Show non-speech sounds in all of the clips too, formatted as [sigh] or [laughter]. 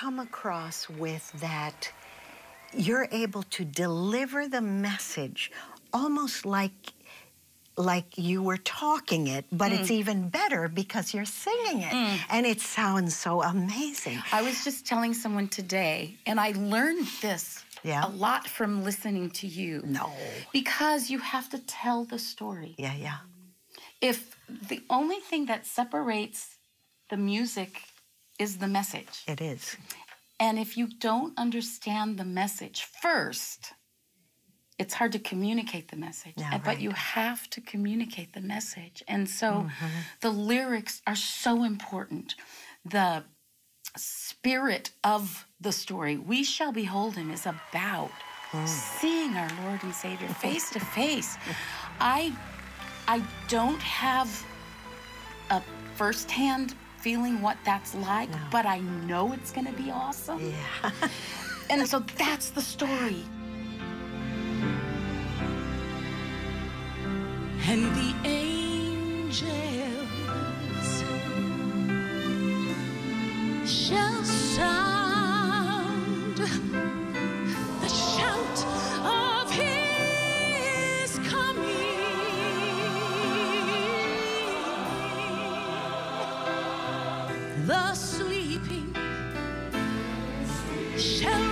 come across with that you're able to deliver the message almost like like you were talking it, but mm. it's even better because you're singing it. Mm. And it sounds so amazing. I was just telling someone today, and I learned this yeah. a lot from listening to you. No. Because you have to tell the story. Yeah, yeah. If the only thing that separates the music is the message. It is. And if you don't understand the message first, it's hard to communicate the message. Yeah, right. But you have to communicate the message. And so mm-hmm. the lyrics are so important. The spirit of the story, We Shall Behold Him, is about mm. seeing our Lord and Savior [laughs] face to face. I I don't have a firsthand feeling what that's like, no. but I know it's going to be awesome. Yeah. [laughs] and so that's the story. And the angels shall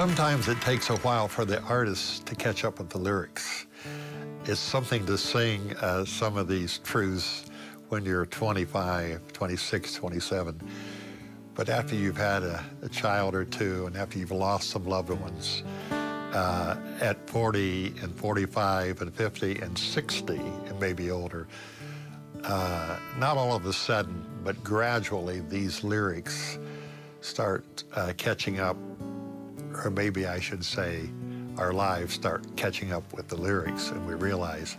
Sometimes it takes a while for the artists to catch up with the lyrics. It's something to sing uh, some of these truths when you're 25, 26, 27. But after you've had a, a child or two and after you've lost some loved ones, uh, at 40 and 45 and 50 and 60 and maybe older, uh, not all of a sudden, but gradually these lyrics start uh, catching up or maybe I should say, our lives start catching up with the lyrics and we realize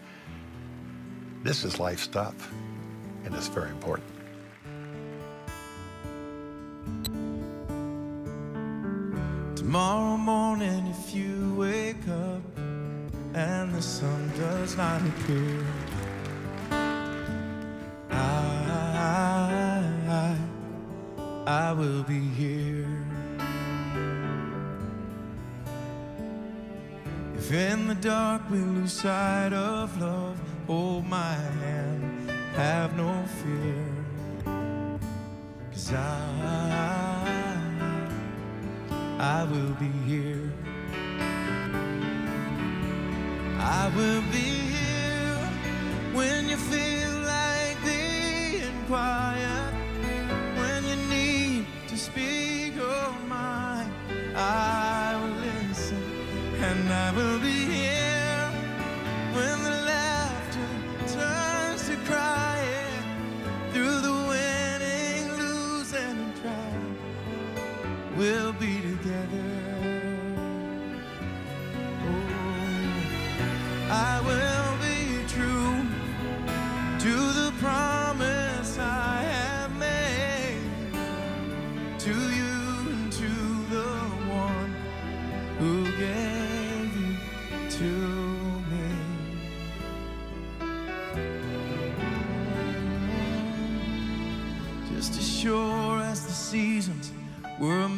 this is life stuff and it's very important. Tomorrow morning, if you wake up and the sun does not appear, I, I, I will be here. The dark we lose sight of love, hold my hand, have no fear. Cause I, I will be here. I will be here when you feel like being quiet, when you need to speak your mind. I will listen and I will be We'll be together. Oh, I will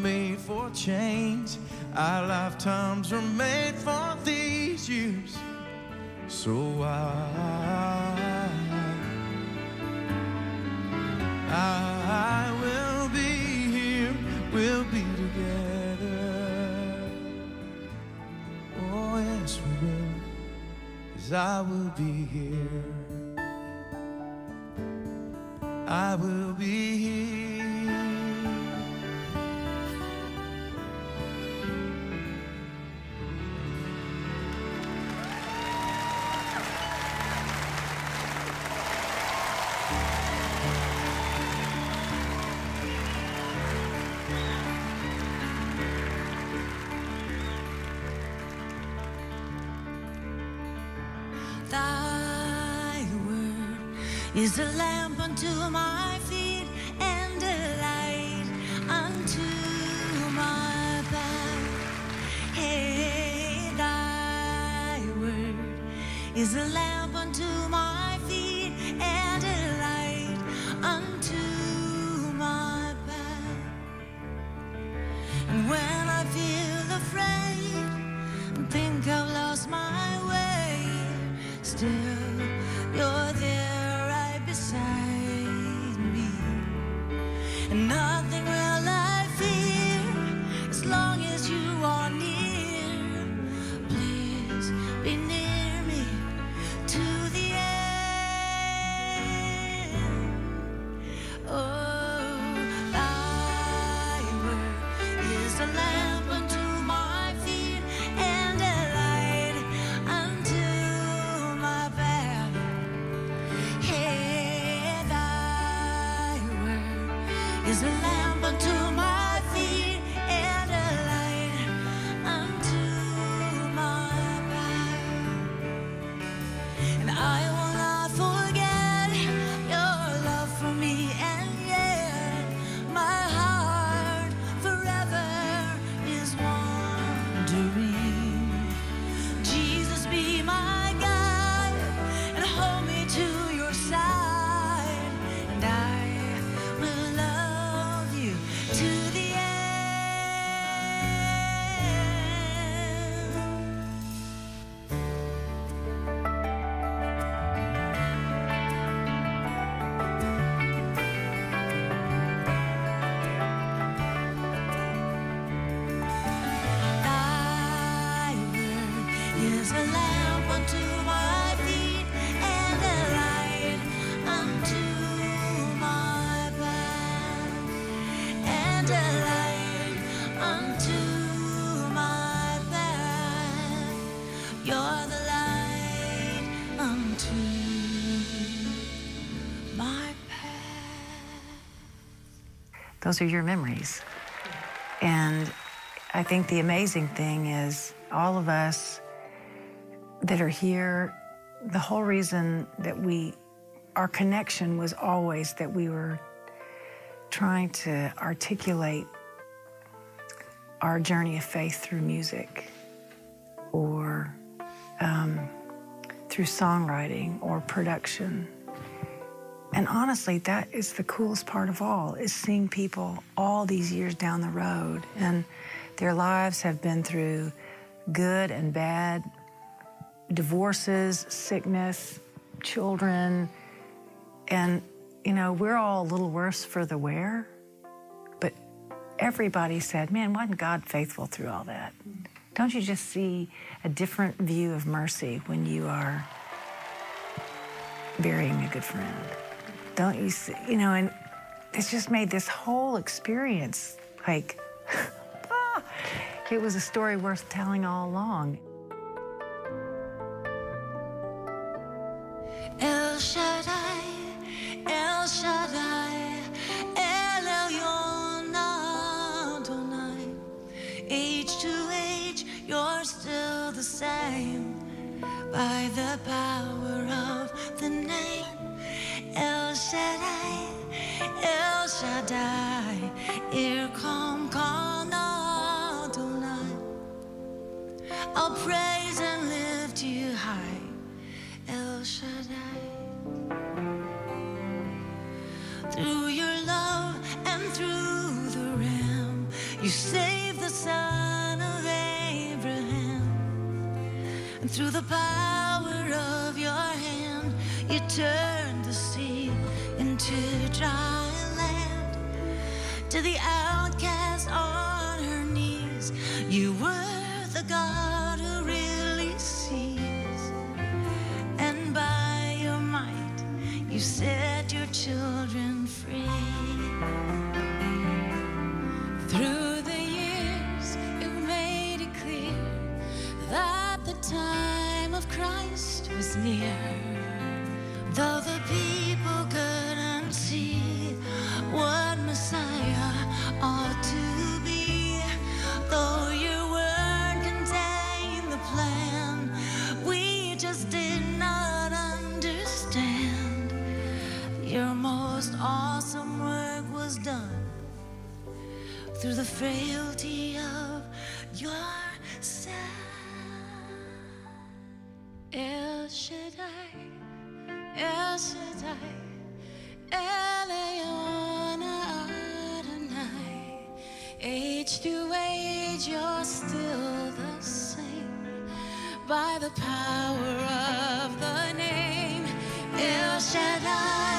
made for change, our lifetimes were made for these years. So I, I will be here, we'll be together. Oh, yes, we will, 'cause I will be here. I will be here. Is a lamp unto my feet and a light unto my path. Hey, thy word is a lamp Those are your memories. And I think the amazing thing is all of us that are here, the whole reason that we, our connection was always that we were trying to articulate our journey of faith through music or um, through songwriting or production. And honestly, that is the coolest part of all, is seeing people all these years down the road and their lives have been through good and bad, divorces, sickness, children, and you know, we're all a little worse for the wear, but everybody said, Man, wasn't God faithful through all that? Don't you just see a different view of mercy when you are burying a good friend? Don't you see, you know, and it's just made this whole experience like, ah, [laughs] it was a story worth telling all along. Turned the sea into dry land. To the outcast on her knees, you were the God who really sees. And by your might, you set your children free. Through the years, you've made it clear that the time of Christ was near. Though the people couldn't see what Messiah ought to be, though your word contained the plan, we just did not understand. Your most awesome work was done through the frailty of your son. El Shaddai, El Shaddai, Adonai. Age to age, you're still the same by the power of the name El Shaddai,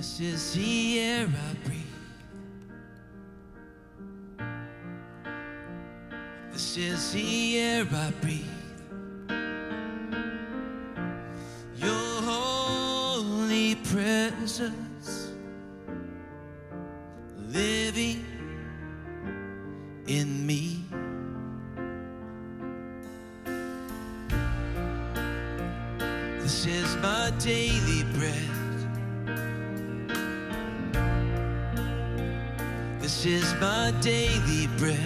This is the air I breathe. This is the air I breathe. Your holy presence living in me. This is my daily bread. Is my daily bread.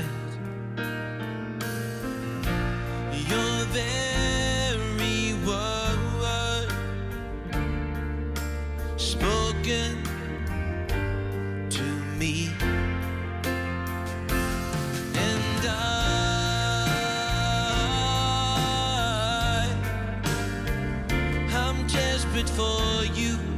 Your very word spoken to me. and I, I'm Desperate for you.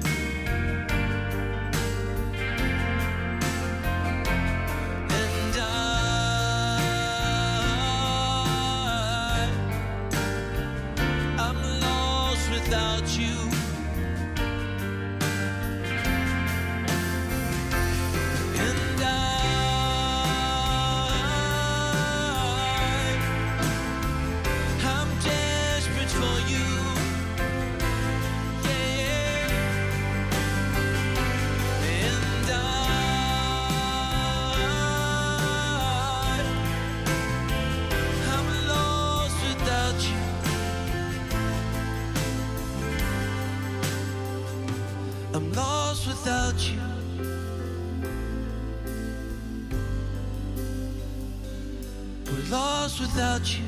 without you.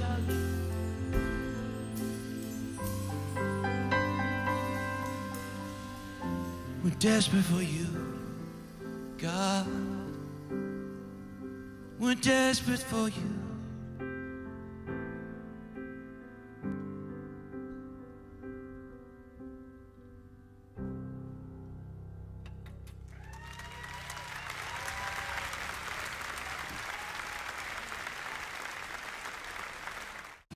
We're desperate for you, God. We're desperate for you.